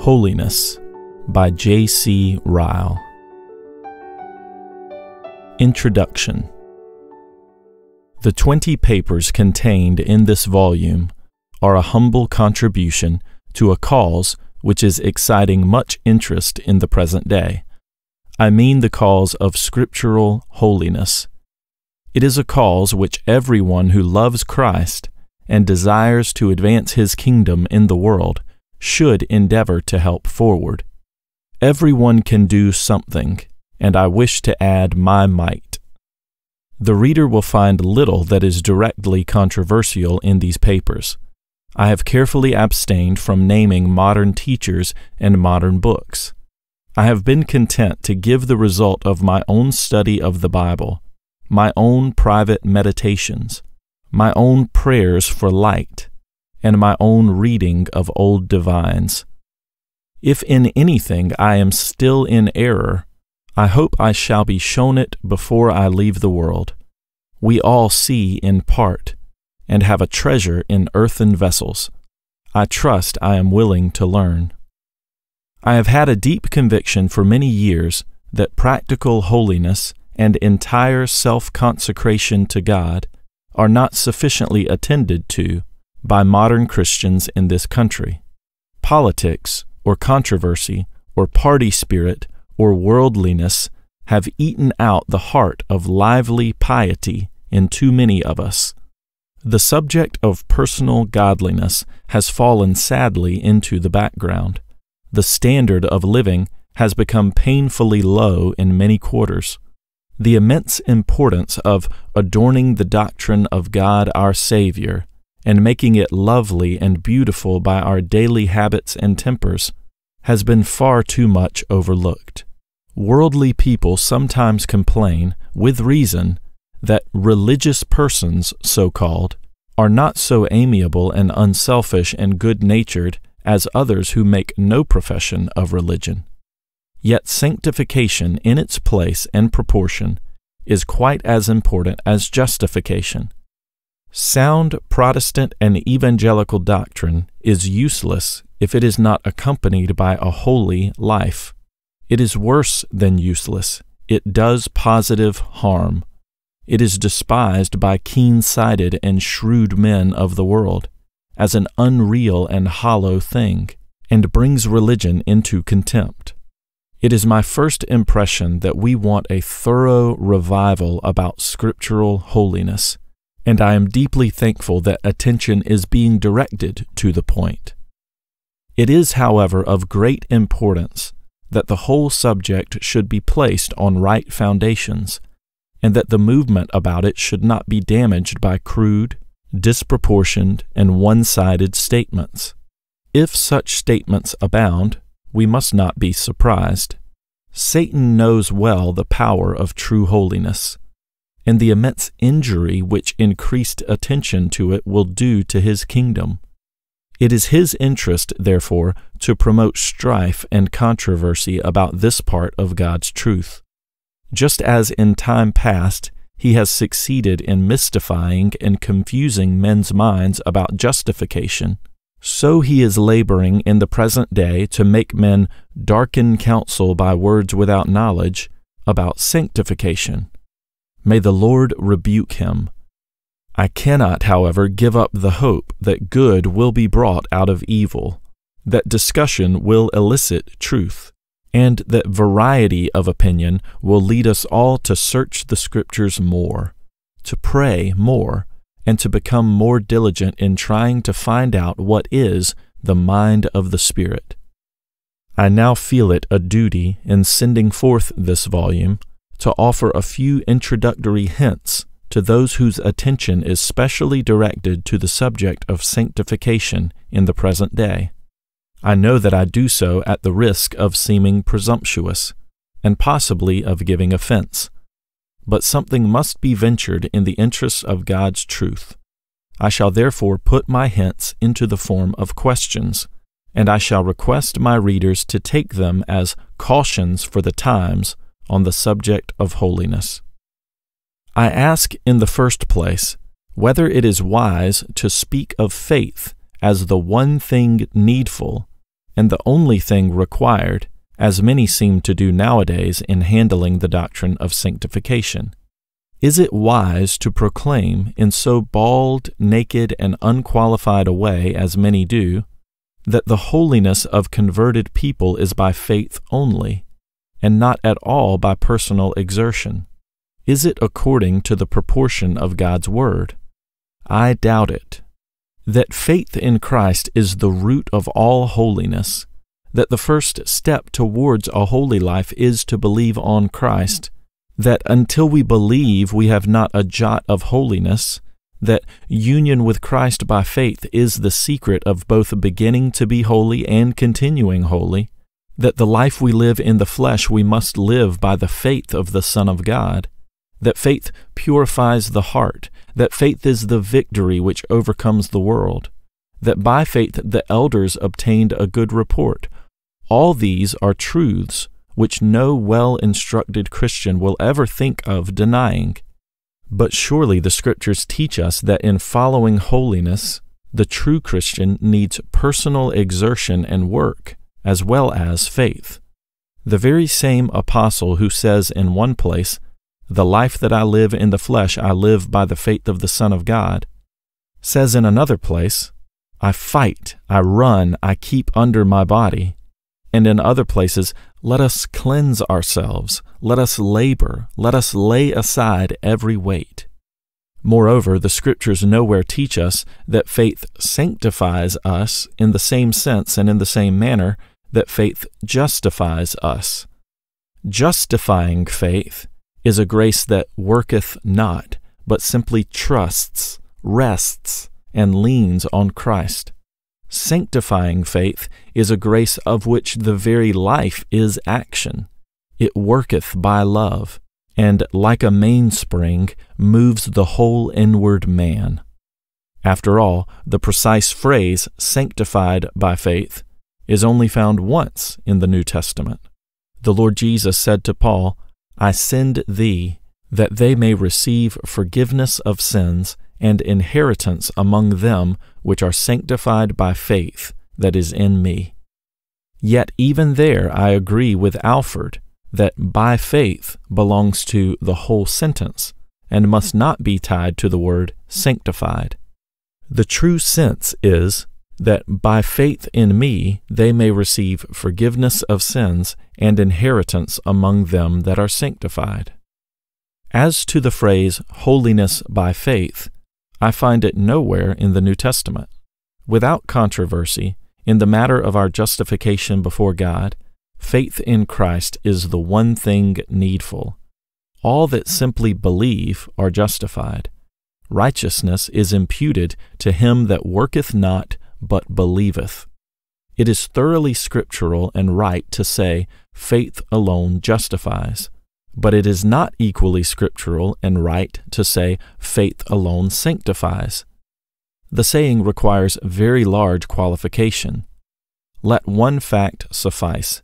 Holiness by J.C. Ryle. Introduction The twenty papers contained in this volume are a humble contribution to a cause which is exciting much interest in the present day. I mean the cause of scriptural holiness. It is a cause which everyone who loves Christ and desires to advance his kingdom in the world should endeavor to help forward. Everyone can do something, and I wish to add my might. The reader will find little that is directly controversial in these papers. I have carefully abstained from naming modern teachers and modern books. I have been content to give the result of my own study of the Bible, my own private meditations, my own prayers for light, and my own reading of old divines. If in anything I am still in error, I hope I shall be shown it before I leave the world. We all see in part, and have a treasure in earthen vessels. I trust I am willing to learn. I have had a deep conviction for many years that practical holiness and entire self consecration to God are not sufficiently attended to by modern Christians in this country. Politics, or controversy, or party spirit, or worldliness have eaten out the heart of lively piety in too many of us. The subject of personal godliness has fallen sadly into the background. The standard of living has become painfully low in many quarters. The immense importance of adorning the doctrine of God our Savior and making it lovely and beautiful by our daily habits and tempers, has been far too much overlooked. Worldly people sometimes complain, with reason, that religious persons, so called, are not so amiable and unselfish and good natured as others who make no profession of religion. Yet sanctification in its place and proportion is quite as important as justification Sound Protestant and evangelical doctrine is useless if it is not accompanied by a holy life. It is worse than useless. It does positive harm. It is despised by keen sighted and shrewd men of the world as an unreal and hollow thing, and brings religion into contempt. It is my first impression that we want a thorough revival about scriptural holiness and I am deeply thankful that attention is being directed to the point. It is, however, of great importance that the whole subject should be placed on right foundations, and that the movement about it should not be damaged by crude, disproportioned, and one sided statements. If such statements abound, we must not be surprised. Satan knows well the power of true holiness and the immense injury which increased attention to it will do to his kingdom. It is his interest, therefore, to promote strife and controversy about this part of God's truth. Just as in time past he has succeeded in mystifying and confusing men's minds about justification, so he is laboring in the present day to make men darken counsel by words without knowledge about sanctification. May the Lord rebuke him. I cannot, however, give up the hope that good will be brought out of evil, that discussion will elicit truth, and that variety of opinion will lead us all to search the Scriptures more, to pray more, and to become more diligent in trying to find out what is the mind of the Spirit. I now feel it a duty in sending forth this volume to offer a few introductory hints to those whose attention is specially directed to the subject of sanctification in the present day. I know that I do so at the risk of seeming presumptuous, and possibly of giving offense. But something must be ventured in the interests of God's truth. I shall therefore put my hints into the form of questions, and I shall request my readers to take them as cautions for the times on the subject of holiness. I ask in the first place whether it is wise to speak of faith as the one thing needful and the only thing required, as many seem to do nowadays in handling the doctrine of sanctification. Is it wise to proclaim in so bald, naked, and unqualified a way as many do, that the holiness of converted people is by faith only, and not at all by personal exertion? Is it according to the proportion of God's Word? I doubt it. That faith in Christ is the root of all holiness, that the first step towards a holy life is to believe on Christ that until we believe we have not a jot of holiness, that union with Christ by faith is the secret of both beginning to be holy and continuing holy, that the life we live in the flesh we must live by the faith of the Son of God, that faith purifies the heart, that faith is the victory which overcomes the world, that by faith the elders obtained a good report. All these are truths which no well instructed Christian will ever think of denying. But surely the Scriptures teach us that in following holiness, the true Christian needs personal exertion and work, as well as faith. The very same apostle who says in one place, The life that I live in the flesh I live by the faith of the Son of God, says in another place, I fight, I run, I keep under my body. And in other places, let us cleanse ourselves, let us labor, let us lay aside every weight. Moreover, the Scriptures nowhere teach us that faith sanctifies us in the same sense and in the same manner that faith justifies us. Justifying faith is a grace that worketh not, but simply trusts, rests, and leans on Christ. Sanctifying faith is a grace of which the very life is action. It worketh by love, and like a mainspring moves the whole inward man. After all, the precise phrase sanctified by faith is only found once in the New Testament. The Lord Jesus said to Paul, I send thee that they may receive forgiveness of sins and inheritance among them which are sanctified by faith that is in me. Yet even there I agree with Alford that by faith belongs to the whole sentence and must not be tied to the word sanctified. The true sense is that by faith in me they may receive forgiveness of sins and inheritance among them that are sanctified. As to the phrase holiness by faith, I find it nowhere in the New Testament. Without controversy, in the matter of our justification before God, faith in Christ is the one thing needful. All that simply believe are justified. Righteousness is imputed to him that worketh not, but believeth. It is thoroughly scriptural and right to say, faith alone justifies. But it is not equally scriptural and right to say faith alone sanctifies. The saying requires very large qualification. Let one fact suffice.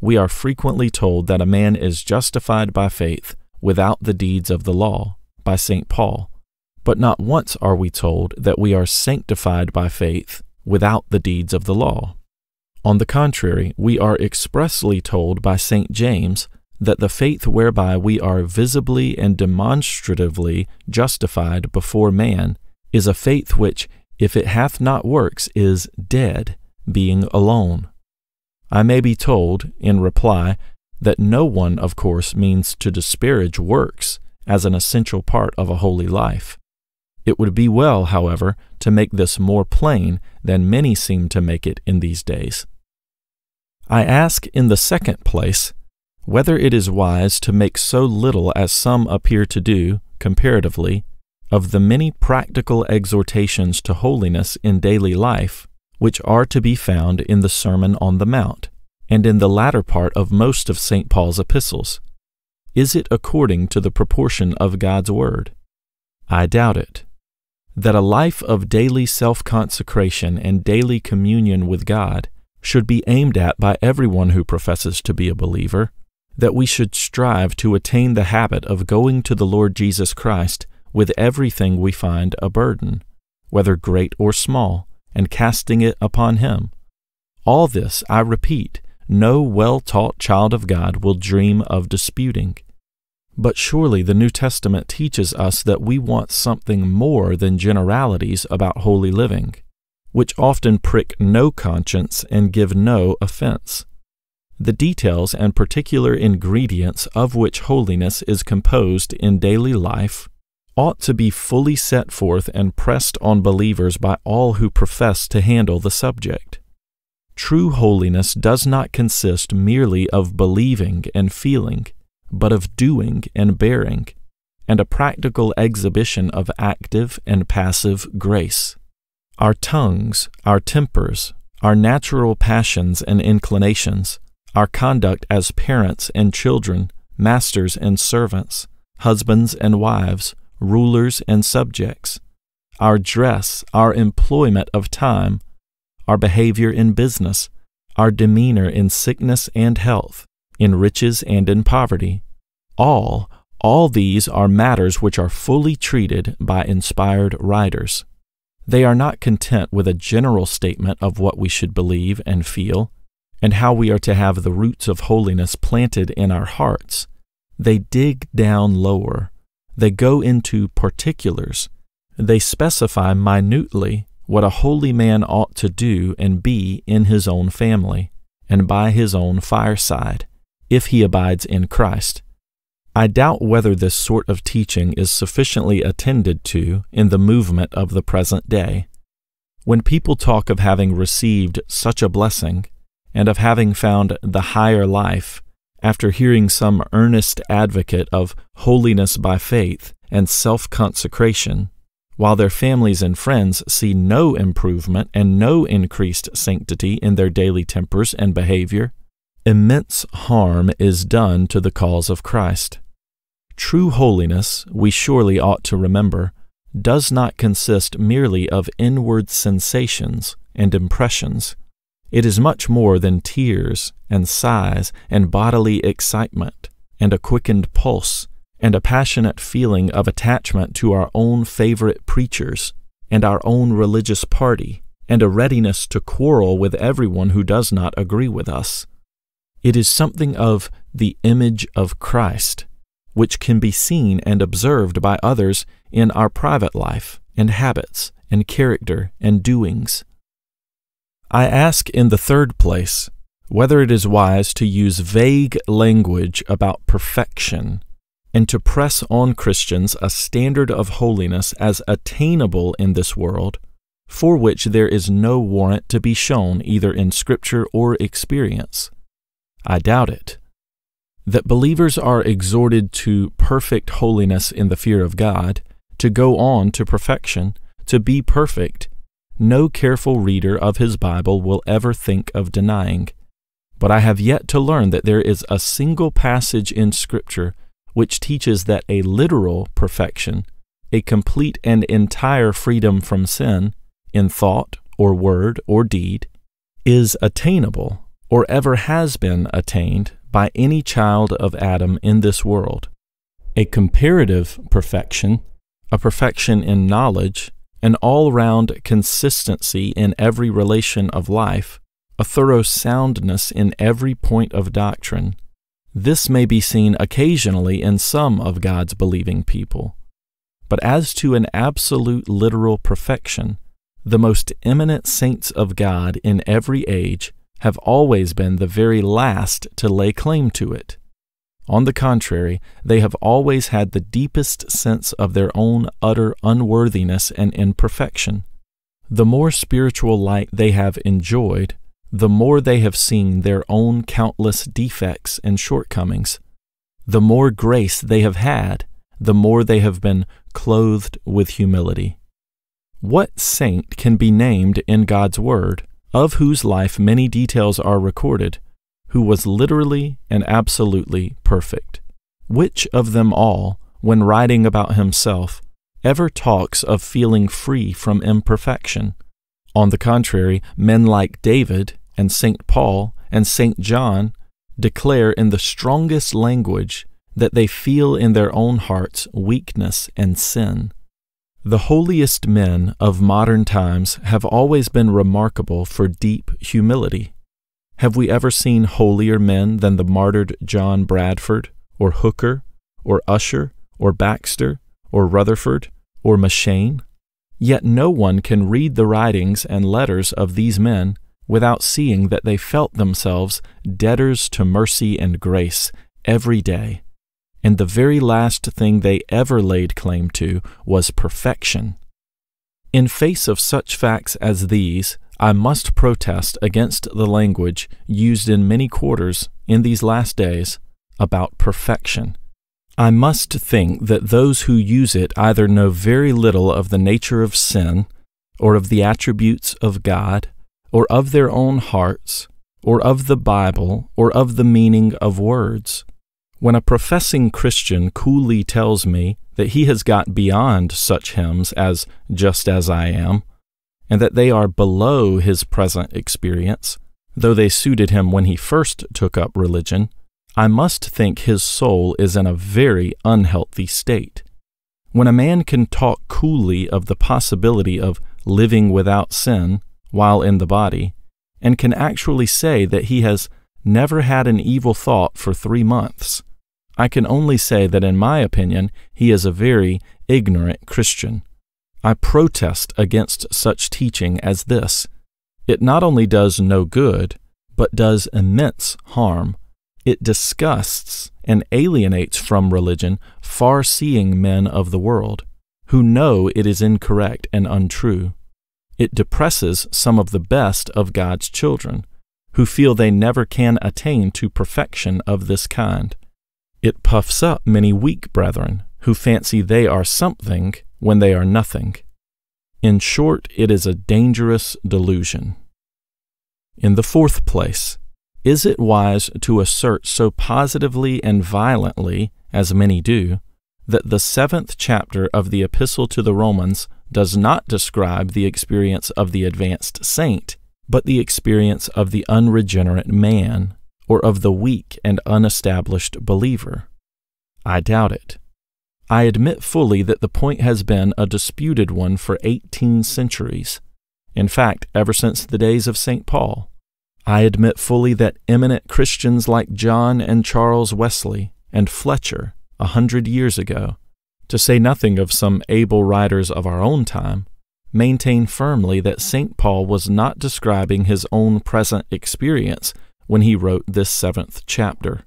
We are frequently told that a man is justified by faith without the deeds of the law, by St. Paul, but not once are we told that we are sanctified by faith without the deeds of the law. On the contrary, we are expressly told by St. James that the faith whereby we are visibly and demonstratively justified before man is a faith which, if it hath not works, is dead, being alone. I may be told, in reply, that no one, of course, means to disparage works as an essential part of a holy life. It would be well, however, to make this more plain than many seem to make it in these days. I ask, in the second place, whether it is wise to make so little as some appear to do, comparatively, of the many practical exhortations to holiness in daily life, which are to be found in the Sermon on the Mount, and in the latter part of most of St. Paul's epistles. Is it according to the proportion of God's Word? I doubt it. That a life of daily self consecration and daily communion with God should be aimed at by everyone who professes to be a believer that we should strive to attain the habit of going to the Lord Jesus Christ with everything we find a burden, whether great or small, and casting it upon Him. All this, I repeat, no well taught child of God will dream of disputing. But surely the New Testament teaches us that we want something more than generalities about holy living, which often prick no conscience and give no offense. The details and particular ingredients of which holiness is composed in daily life ought to be fully set forth and pressed on believers by all who profess to handle the subject. True holiness does not consist merely of believing and feeling but of doing and bearing, and a practical exhibition of active and passive grace. Our tongues, our tempers, our natural passions and inclinations, our conduct as parents and children, masters and servants, husbands and wives, rulers and subjects, our dress, our employment of time, our behavior in business, our demeanor in sickness and health, in riches and in poverty. All, all these are matters which are fully treated by inspired writers. They are not content with a general statement of what we should believe and feel, and how we are to have the roots of holiness planted in our hearts. They dig down lower. They go into particulars. They specify minutely what a holy man ought to do and be in his own family, and by his own fireside if he abides in Christ. I doubt whether this sort of teaching is sufficiently attended to in the movement of the present day. When people talk of having received such a blessing, and of having found the higher life, after hearing some earnest advocate of holiness by faith and self consecration, while their families and friends see no improvement and no increased sanctity in their daily tempers and behavior, immense harm is done to the cause of Christ. True holiness, we surely ought to remember, does not consist merely of inward sensations and impressions. It is much more than tears and sighs and bodily excitement and a quickened pulse and a passionate feeling of attachment to our own favorite preachers and our own religious party and a readiness to quarrel with everyone who does not agree with us. It is something of the image of Christ, which can be seen and observed by others in our private life and habits and character and doings. I ask in the third place whether it is wise to use vague language about perfection and to press on Christians a standard of holiness as attainable in this world, for which there is no warrant to be shown either in Scripture or experience. I doubt it. That believers are exhorted to perfect holiness in the fear of God, to go on to perfection, to be perfect, no careful reader of his Bible will ever think of denying. But I have yet to learn that there is a single passage in Scripture which teaches that a literal perfection, a complete and entire freedom from sin, in thought or word or deed, is attainable or ever has been attained by any child of Adam in this world. A comparative perfection, a perfection in knowledge, an all round consistency in every relation of life, a thorough soundness in every point of doctrine. This may be seen occasionally in some of God's believing people. But as to an absolute literal perfection, the most eminent saints of God in every age have always been the very last to lay claim to it. On the contrary, they have always had the deepest sense of their own utter unworthiness and imperfection. The more spiritual light they have enjoyed, the more they have seen their own countless defects and shortcomings. The more grace they have had, the more they have been clothed with humility. What saint can be named in God's Word of whose life many details are recorded, who was literally and absolutely perfect. Which of them all, when writing about himself, ever talks of feeling free from imperfection? On the contrary, men like David and St. Paul and St. John declare in the strongest language that they feel in their own hearts weakness and sin. The holiest men of modern times have always been remarkable for deep humility. Have we ever seen holier men than the martyred John Bradford, or Hooker, or Ussher, or Baxter, or Rutherford, or M'Cheyne? Yet no one can read the writings and letters of these men without seeing that they felt themselves debtors to mercy and grace every day, and the very last thing they ever laid claim to was perfection. In face of such facts as these, I must protest against the language used in many quarters in these last days about perfection. I must think that those who use it either know very little of the nature of sin, or of the attributes of God, or of their own hearts, or of the Bible, or of the meaning of words. When a professing Christian coolly tells me that he has got beyond such hymns as Just as I Am, and that they are below his present experience, though they suited him when he first took up religion, I must think his soul is in a very unhealthy state. When a man can talk coolly of the possibility of living without sin while in the body, and can actually say that he has never had an evil thought for three months, I can only say that in my opinion he is a very ignorant Christian. I protest against such teaching as this. It not only does no good, but does immense harm it disgusts and alienates from religion far seeing men of the world, who know it is incorrect and untrue. It depresses some of the best of God's children, who feel they never can attain to perfection of this kind. It puffs up many weak brethren, who fancy they are something when they are nothing. In short, it is a dangerous delusion. In the fourth place, is it wise to assert so positively and violently, as many do, that the seventh chapter of the Epistle to the Romans does not describe the experience of the advanced saint, but the experience of the unregenerate man, or of the weak and unestablished believer? I doubt it. I admit fully that the point has been a disputed one for eighteen centuries, in fact, ever since the days of St. Paul. I admit fully that eminent Christians like John and Charles Wesley and Fletcher a hundred years ago, to say nothing of some able writers of our own time, maintain firmly that St. Paul was not describing his own present experience when he wrote this seventh chapter.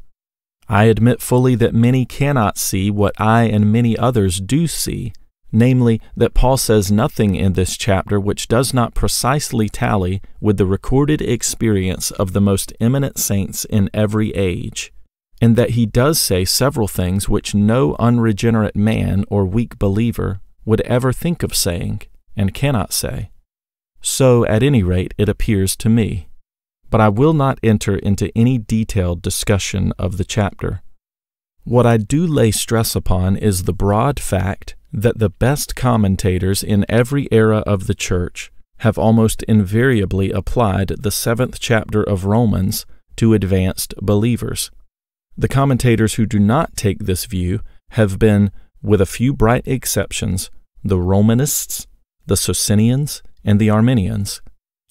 I admit fully that many cannot see what I and many others do see namely, that Paul says nothing in this chapter which does not precisely tally with the recorded experience of the most eminent saints in every age, and that he does say several things which no unregenerate man or weak believer would ever think of saying, and cannot say. So, at any rate, it appears to me. But I will not enter into any detailed discussion of the chapter. What I do lay stress upon is the broad fact that the best commentators in every era of the Church have almost invariably applied the seventh chapter of Romans to advanced believers. The commentators who do not take this view have been, with a few bright exceptions, the Romanists, the Socinians, and the Arminians.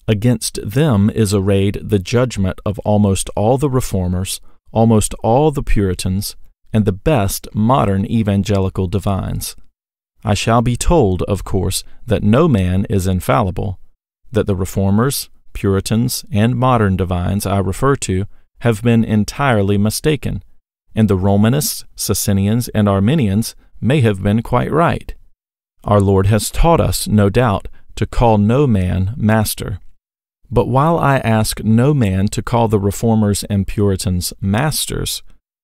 Against them is arrayed the judgment of almost all the Reformers, almost all the Puritans, and the best modern evangelical divines. I shall be told, of course, that no man is infallible, that the Reformers, Puritans, and modern divines I refer to have been entirely mistaken, and the Romanists, Socinians, and Arminians may have been quite right. Our Lord has taught us, no doubt, to call no man master. But while I ask no man to call the Reformers and Puritans masters,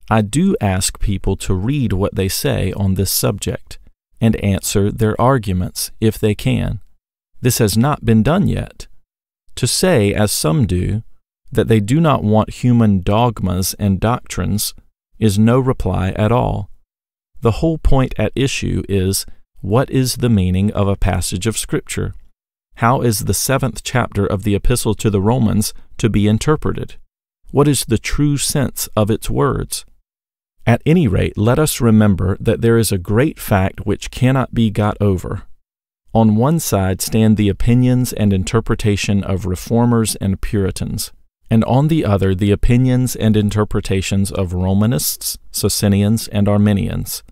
I do ask people to read what they say on this subject and answer their arguments if they can. This has not been done yet. To say, as some do, that they do not want human dogmas and doctrines is no reply at all. The whole point at issue is what is the meaning of a passage of Scripture? How is the seventh chapter of the Epistle to the Romans to be interpreted? What is the true sense of its words? At any rate, let us remember that there is a great fact which cannot be got over. On one side stand the opinions and interpretation of reformers and Puritans, and on the other the opinions and interpretations of Romanists, Socinians, and Arminians.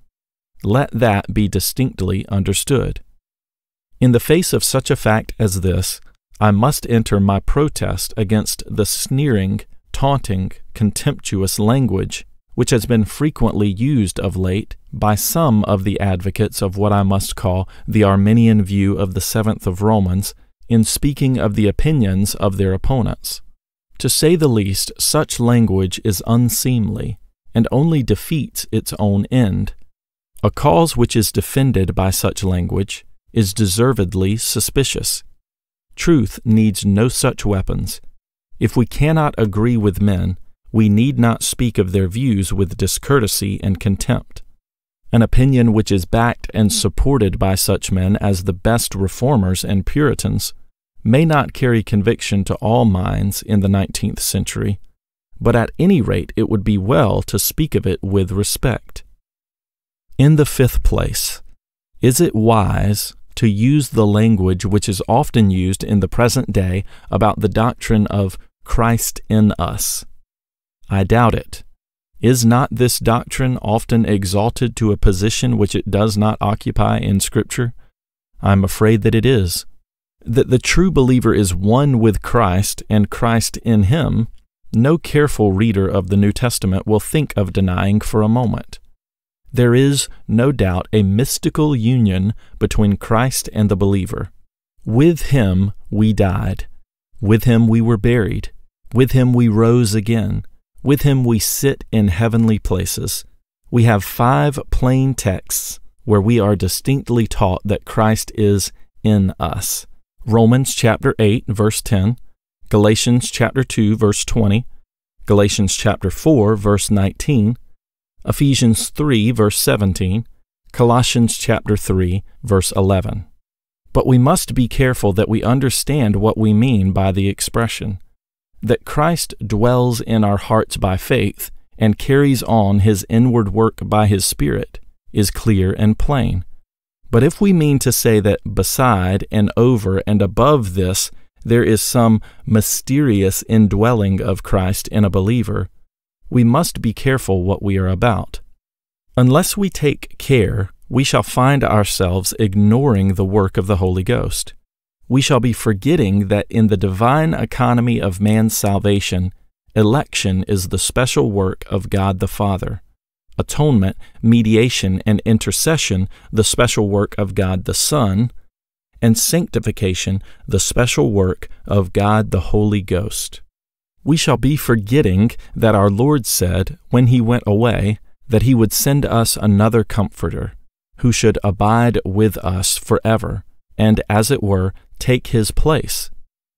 Let that be distinctly understood. In the face of such a fact as this, I must enter my protest against the sneering, taunting, contemptuous language which has been frequently used of late by some of the advocates of what I must call the Arminian view of the seventh of Romans in speaking of the opinions of their opponents. To say the least, such language is unseemly and only defeats its own end. A cause which is defended by such language is deservedly suspicious. Truth needs no such weapons. If we cannot agree with men, we need not speak of their views with discourtesy and contempt. An opinion which is backed and supported by such men as the best reformers and Puritans may not carry conviction to all minds in the nineteenth century, but at any rate it would be well to speak of it with respect. In the fifth place, is it wise to use the language which is often used in the present day about the doctrine of Christ in us? I doubt it. Is not this doctrine often exalted to a position which it does not occupy in Scripture? I am afraid that it is. That the true believer is one with Christ and Christ in him, no careful reader of the New Testament will think of denying for a moment. There is, no doubt, a mystical union between Christ and the believer. With him we died. With him we were buried. With him we rose again. With him we sit in heavenly places. We have five plain texts where we are distinctly taught that Christ is in us. Romans chapter 8 verse 10, Galatians chapter 2 verse 20, Galatians chapter 4 verse 19, Ephesians 3 verse 17, Colossians chapter 3 verse 11. But we must be careful that we understand what we mean by the expression that Christ dwells in our hearts by faith and carries on his inward work by his Spirit is clear and plain. But if we mean to say that beside and over and above this there is some mysterious indwelling of Christ in a believer, we must be careful what we are about. Unless we take care, we shall find ourselves ignoring the work of the Holy Ghost we shall be forgetting that in the divine economy of man's salvation, election is the special work of God the Father, atonement, mediation, and intercession the special work of God the Son, and sanctification the special work of God the Holy Ghost. We shall be forgetting that our Lord said, when he went away, that he would send us another Comforter, who should abide with us forever, and, as it were, take his place.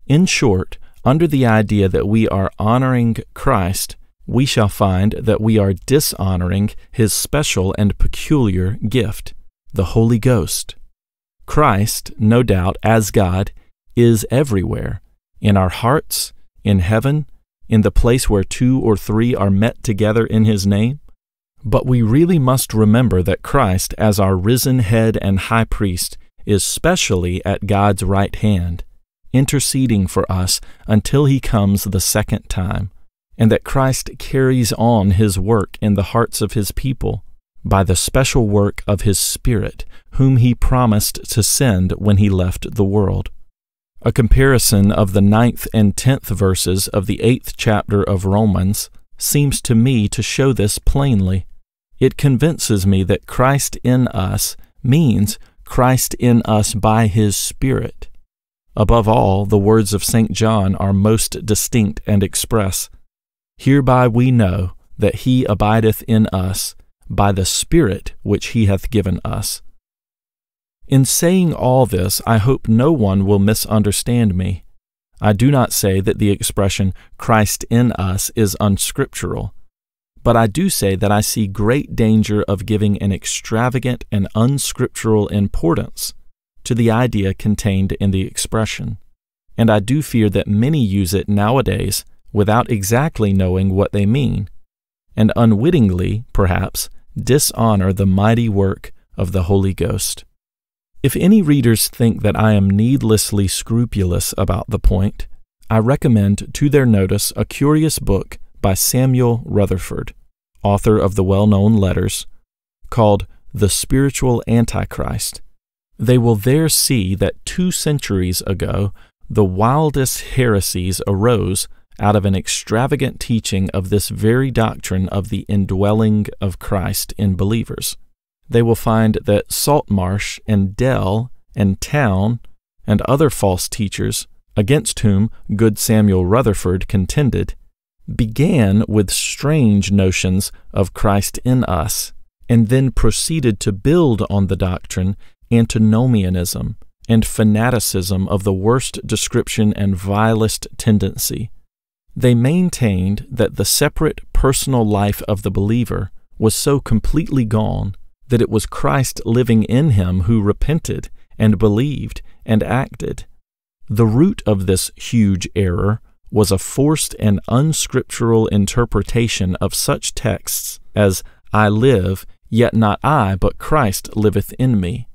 In short, under the idea that we are honoring Christ, we shall find that we are dishonoring his special and peculiar gift, the Holy Ghost. Christ, no doubt, as God, is everywhere in our hearts, in heaven, in the place where two or three are met together in his name. But we really must remember that Christ, as our risen head and high priest, is specially at God's right hand, interceding for us until he comes the second time, and that Christ carries on his work in the hearts of his people by the special work of his Spirit, whom he promised to send when he left the world. A comparison of the ninth and tenth verses of the eighth chapter of Romans seems to me to show this plainly. It convinces me that Christ in us means Christ in us by his Spirit. Above all, the words of St. John are most distinct and express. Hereby we know that he abideth in us by the Spirit which he hath given us. In saying all this, I hope no one will misunderstand me. I do not say that the expression Christ in us is unscriptural. But I do say that I see great danger of giving an extravagant and unscriptural importance to the idea contained in the expression. And I do fear that many use it nowadays without exactly knowing what they mean, and unwittingly, perhaps, dishonor the mighty work of the Holy Ghost. If any readers think that I am needlessly scrupulous about the point, I recommend to their notice a curious book by Samuel Rutherford, author of the well known letters, called The Spiritual Antichrist. They will there see that two centuries ago, the wildest heresies arose out of an extravagant teaching of this very doctrine of the indwelling of Christ in believers. They will find that Saltmarsh and Dell and Towne and other false teachers, against whom good Samuel Rutherford contended, began with strange notions of Christ in us, and then proceeded to build on the doctrine antinomianism and fanaticism of the worst description and vilest tendency. They maintained that the separate personal life of the believer was so completely gone that it was Christ living in him who repented and believed and acted. The root of this huge error was a forced and unscriptural interpretation of such texts as, I live, yet not I, but Christ liveth in me.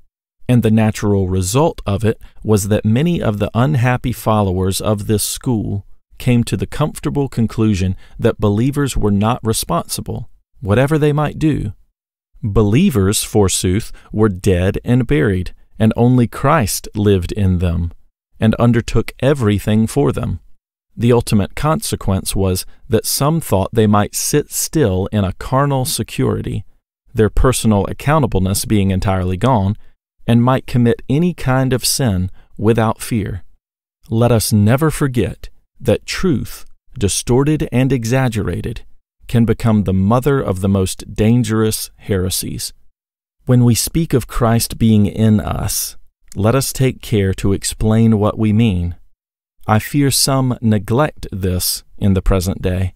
And the natural result of it was that many of the unhappy followers of this school came to the comfortable conclusion that believers were not responsible, whatever they might do. Believers, forsooth, were dead and buried, and only Christ lived in them, and undertook everything for them. The ultimate consequence was that some thought they might sit still in a carnal security, their personal accountableness being entirely gone, and might commit any kind of sin without fear. Let us never forget that truth, distorted and exaggerated, can become the mother of the most dangerous heresies. When we speak of Christ being in us, let us take care to explain what we mean. I fear some neglect this in the present day.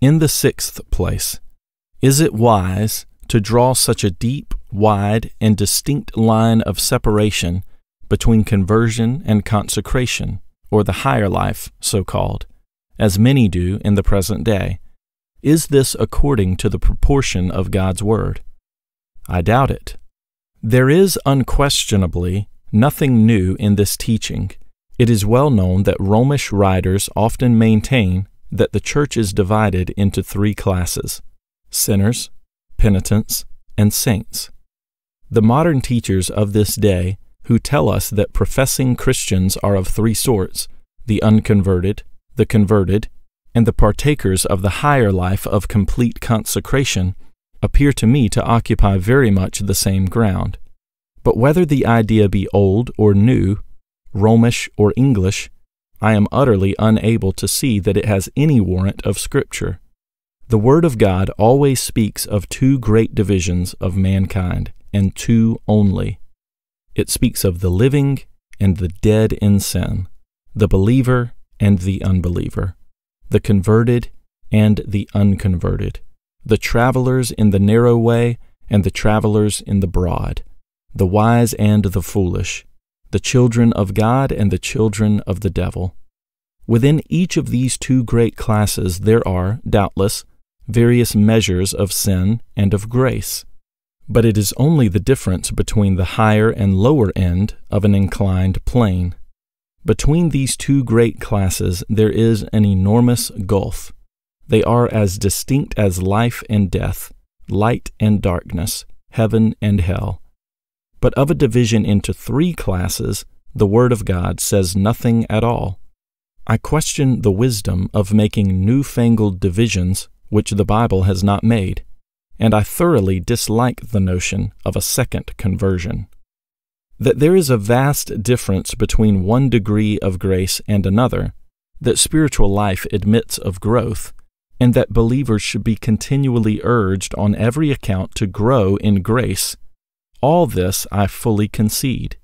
In the sixth place, is it wise to draw such a deep, wide, and distinct line of separation between conversion and consecration, or the higher life, so called, as many do in the present day? Is this according to the proportion of God's Word? I doubt it. There is unquestionably nothing new in this teaching. It is well known that Romish writers often maintain that the church is divided into three classes sinners, penitents, and saints. The modern teachers of this day, who tell us that professing Christians are of three sorts the unconverted, the converted, and the partakers of the higher life of complete consecration, appear to me to occupy very much the same ground. But whether the idea be old or new, Romish or English, I am utterly unable to see that it has any warrant of Scripture. The Word of God always speaks of two great divisions of mankind, and two only. It speaks of the living and the dead in sin, the believer and the unbeliever, the converted and the unconverted the travelers in the narrow way and the travelers in the broad, the wise and the foolish, the children of God and the children of the devil. Within each of these two great classes there are, doubtless, various measures of sin and of grace. But it is only the difference between the higher and lower end of an inclined plane. Between these two great classes there is an enormous gulf they are as distinct as life and death, light and darkness, heaven and hell. But of a division into three classes, the Word of God says nothing at all. I question the wisdom of making new-fangled divisions which the Bible has not made, and I thoroughly dislike the notion of a second conversion. That there is a vast difference between one degree of grace and another, that spiritual life admits of growth, and that believers should be continually urged on every account to grow in grace. All this I fully concede.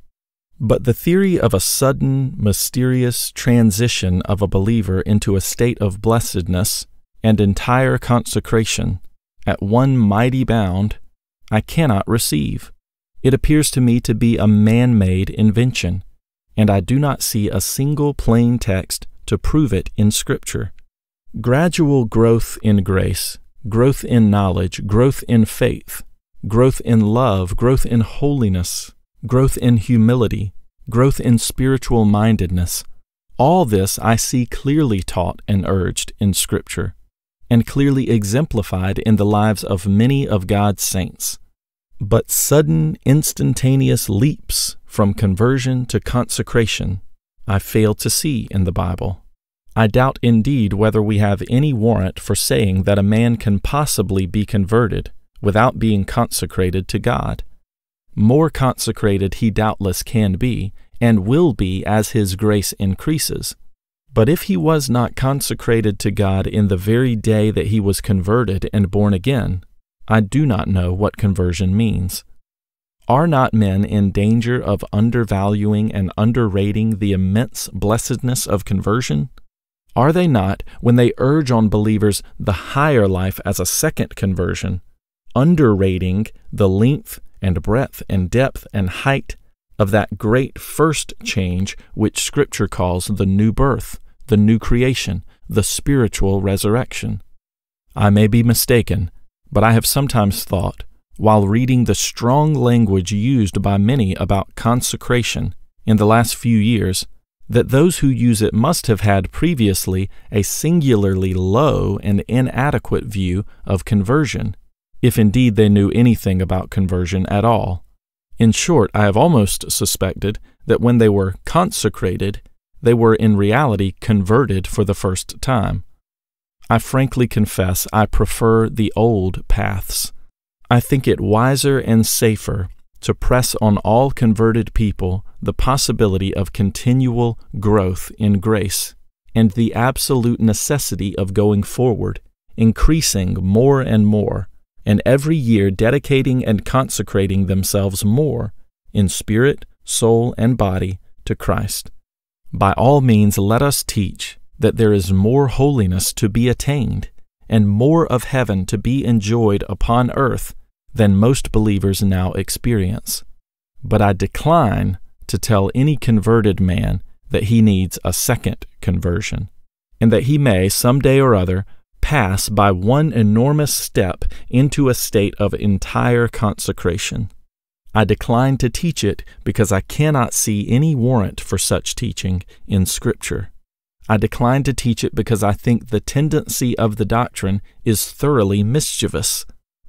But the theory of a sudden, mysterious transition of a believer into a state of blessedness and entire consecration at one mighty bound, I cannot receive. It appears to me to be a man made invention, and I do not see a single plain text to prove it in Scripture. Gradual growth in grace, growth in knowledge, growth in faith, growth in love, growth in holiness, growth in humility, growth in spiritual mindedness, All this I see clearly taught and urged in Scripture, and clearly exemplified in the lives of many of God's saints. But sudden, instantaneous leaps from conversion to consecration I fail to see in the Bible. I doubt indeed whether we have any warrant for saying that a man can possibly be converted without being consecrated to God. More consecrated he doubtless can be, and will be as his grace increases. But if he was not consecrated to God in the very day that he was converted and born again, I do not know what conversion means. Are not men in danger of undervaluing and underrating the immense blessedness of conversion? Are they not, when they urge on believers the higher life as a second conversion, underrating the length and breadth and depth and height of that great first change which Scripture calls the new birth, the new creation, the spiritual resurrection. I may be mistaken, but I have sometimes thought, while reading the strong language used by many about consecration in the last few years, that those who use it must have had previously a singularly low and inadequate view of conversion, if indeed they knew anything about conversion at all. In short, I have almost suspected that when they were consecrated, they were in reality converted for the first time. I frankly confess I prefer the old paths. I think it wiser and safer to press on all converted people the possibility of continual growth in grace and the absolute necessity of going forward, increasing more and more and every year dedicating and consecrating themselves more in spirit, soul, and body to Christ. By all means, let us teach that there is more holiness to be attained and more of heaven to be enjoyed upon earth than most believers now experience. But I decline to tell any converted man that he needs a second conversion, and that he may, some day or other, pass by one enormous step into a state of entire consecration. I decline to teach it because I cannot see any warrant for such teaching in Scripture. I decline to teach it because I think the tendency of the doctrine is thoroughly mischievous,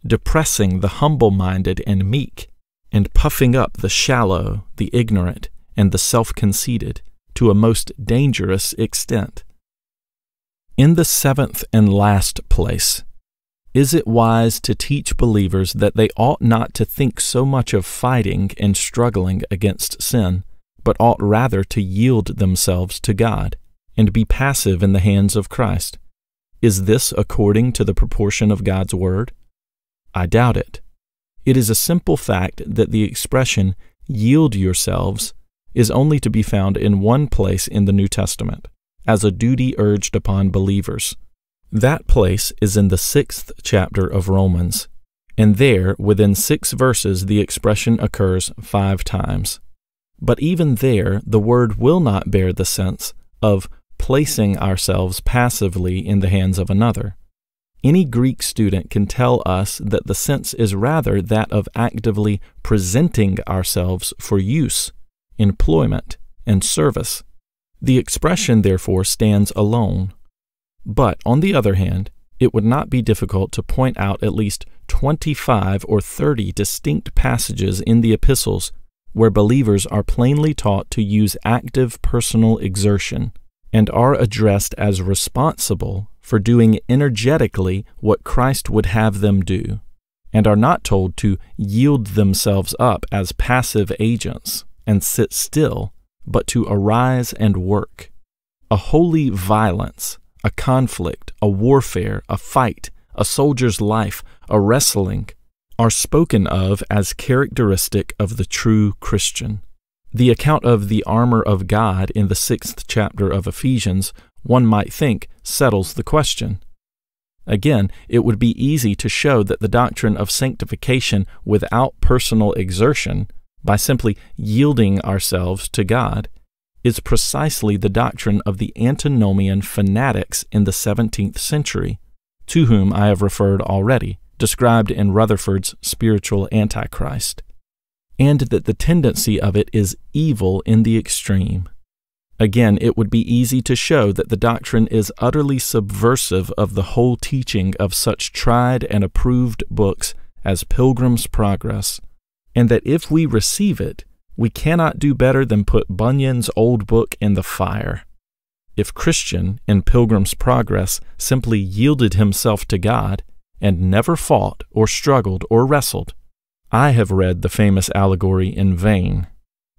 depressing the humble minded and meek, and puffing up the shallow, the ignorant, and the self conceited to a most dangerous extent. In the seventh and last place, is it wise to teach believers that they ought not to think so much of fighting and struggling against sin, but ought rather to yield themselves to God and be passive in the hands of Christ? Is this according to the proportion of God's Word? I doubt it. It is a simple fact that the expression, yield yourselves, is only to be found in one place in the New Testament as a duty urged upon believers. That place is in the sixth chapter of Romans, and there, within six verses, the expression occurs five times. But even there, the word will not bear the sense of placing ourselves passively in the hands of another. Any Greek student can tell us that the sense is rather that of actively presenting ourselves for use, employment, and service. The expression, therefore, stands alone. But, on the other hand, it would not be difficult to point out at least 25 or 30 distinct passages in the epistles where believers are plainly taught to use active personal exertion and are addressed as responsible for doing energetically what Christ would have them do, and are not told to yield themselves up as passive agents and sit still but to arise and work. A holy violence, a conflict, a warfare, a fight, a soldier's life, a wrestling, are spoken of as characteristic of the true Christian. The account of the armor of God in the sixth chapter of Ephesians, one might think, settles the question. Again, it would be easy to show that the doctrine of sanctification without personal exertion by simply yielding ourselves to God is precisely the doctrine of the antinomian fanatics in the 17th century, to whom I have referred already, described in Rutherford's Spiritual Antichrist, and that the tendency of it is evil in the extreme. Again, it would be easy to show that the doctrine is utterly subversive of the whole teaching of such tried and approved books as Pilgrim's Progress, and that if we receive it, we cannot do better than put Bunyan's old book in the fire. If Christian, in Pilgrim's Progress, simply yielded himself to God and never fought or struggled or wrestled, I have read the famous allegory in vain.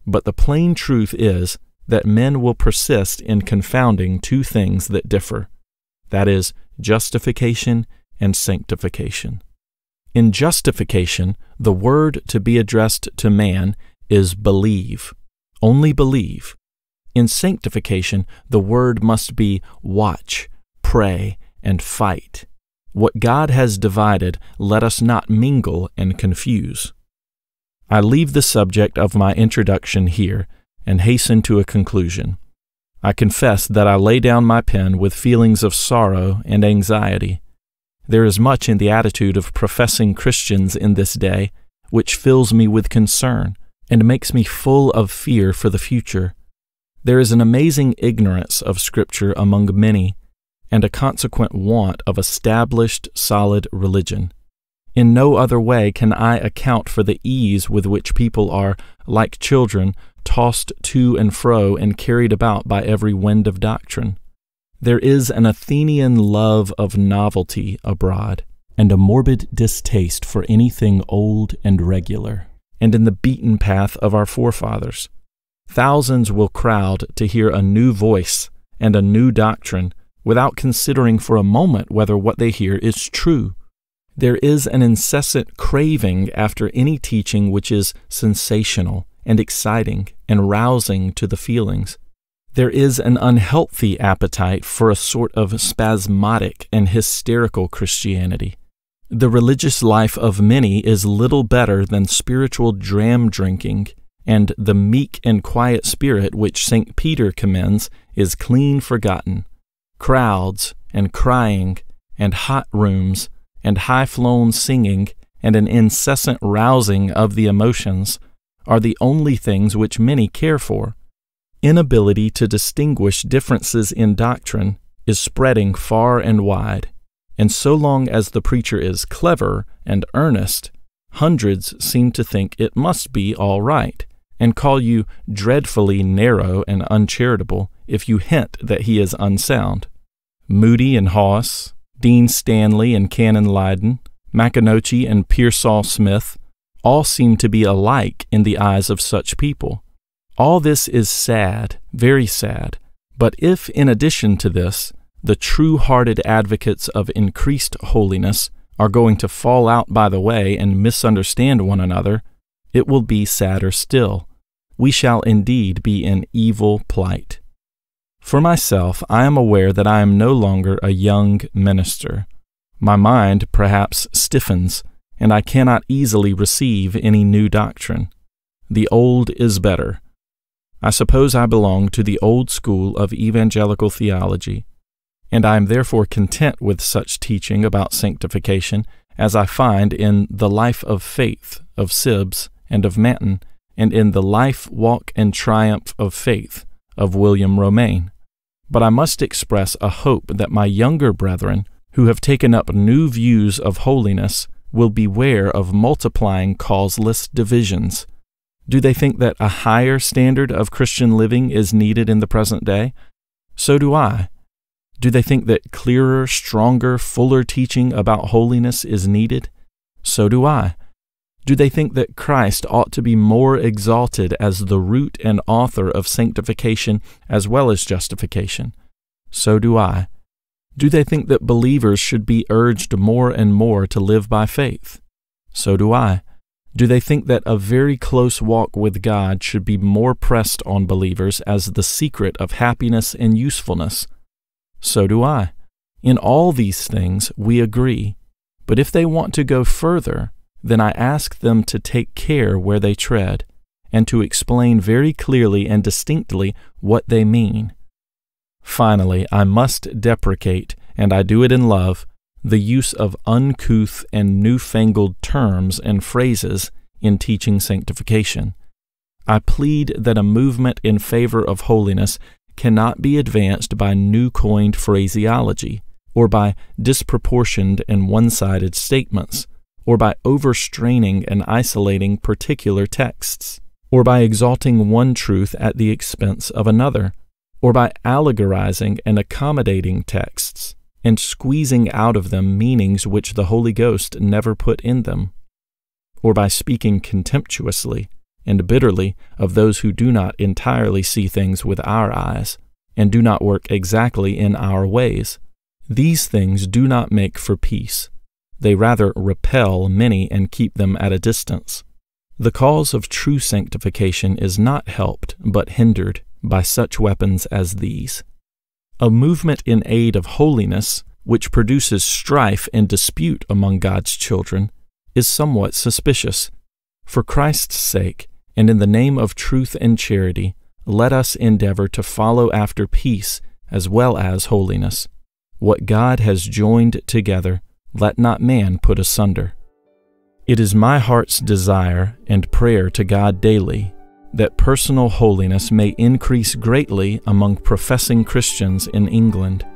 But the plain truth is that men will persist in confounding two things that differ that is, justification and sanctification. In justification, the word to be addressed to man is believe, only believe. In sanctification, the word must be watch, pray, and fight. What God has divided, let us not mingle and confuse. I leave the subject of my introduction here and hasten to a conclusion. I confess that I lay down my pen with feelings of sorrow and anxiety. There is much in the attitude of professing Christians in this day which fills me with concern and makes me full of fear for the future. There is an amazing ignorance of Scripture among many, and a consequent want of established, solid religion. In no other way can I account for the ease with which people are, like children, tossed to and fro and carried about by every wind of doctrine. There is an Athenian love of novelty abroad, and a morbid distaste for anything old and regular, and in the beaten path of our forefathers. Thousands will crowd to hear a new voice and a new doctrine without considering for a moment whether what they hear is true. There is an incessant craving after any teaching which is sensational and exciting and rousing to the feelings. There is an unhealthy appetite for a sort of spasmodic and hysterical Christianity. The religious life of many is little better than spiritual dram drinking, and the meek and quiet spirit which St. Peter commends is clean forgotten. Crowds, and crying, and hot rooms, and high flown singing, and an incessant rousing of the emotions are the only things which many care for. Inability to distinguish differences in doctrine is spreading far and wide, and so long as the preacher is clever and earnest, hundreds seem to think it must be all right, and call you dreadfully narrow and uncharitable if you hint that he is unsound. Moody and Haweis, Dean Stanley and Canon Liddon, Mackonochie and Pearsall Smith, all seem to be alike in the eyes of such people. All this is sad, very sad, but if, in addition to this, the true hearted advocates of increased holiness are going to fall out by the way and misunderstand one another, it will be sadder still. We shall indeed be in evil plight. For myself, I am aware that I am no longer a young minister. My mind perhaps stiffens and I cannot easily receive any new doctrine. The old is better. I suppose I belong to the old school of evangelical theology, and I am therefore content with such teaching about sanctification as I find in The Life of Faith of Sibbes and of Manton, and in The Life, Walk, and Triumph of Faith of William Romaine. But I must express a hope that my younger brethren, who have taken up new views of holiness, will beware of multiplying causeless divisions. Do they think that a higher standard of Christian living is needed in the present day? So do I. Do they think that clearer, stronger, fuller teaching about holiness is needed? So do I. Do they think that Christ ought to be more exalted as the root and author of sanctification as well as justification? So do I. Do they think that believers should be urged more and more to live by faith? So do I. Do they think that a very close walk with God should be more pressed on believers as the secret of happiness and usefulness? So do I. In all these things we agree. But if they want to go further, then I ask them to take care where they tread, and to explain very clearly and distinctly what they mean. Finally, I must deprecate, and I do it in love, the use of uncouth and newfangled terms and phrases in teaching sanctification. I plead that a movement in favor of holiness cannot be advanced by new coined phraseology, or by disproportioned and one sided statements, or by overstraining and isolating particular texts, or by exalting one truth at the expense of another, or by allegorizing and accommodating texts, and squeezing out of them meanings which the Holy Ghost never put in them, or by speaking contemptuously and bitterly of those who do not entirely see things with our eyes, and do not work exactly in our ways. These things do not make for peace. They rather repel many and keep them at a distance. The cause of true sanctification is not helped, but hindered, by such weapons as these. A movement in aid of holiness, which produces strife and dispute among God's children, is somewhat suspicious. For Christ's sake, and in the name of truth and charity, let us endeavor to follow after peace as well as holiness. What God has joined together, let not man put asunder. It is my heart's desire and prayer to God daily that personal holiness may increase greatly among professing Christians in England,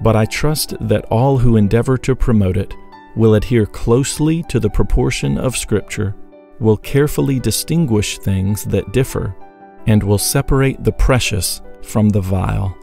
but I trust that all who endeavor to promote it will adhere closely to the proportion of Scripture, will carefully distinguish things that differ, and will separate the precious from the vile.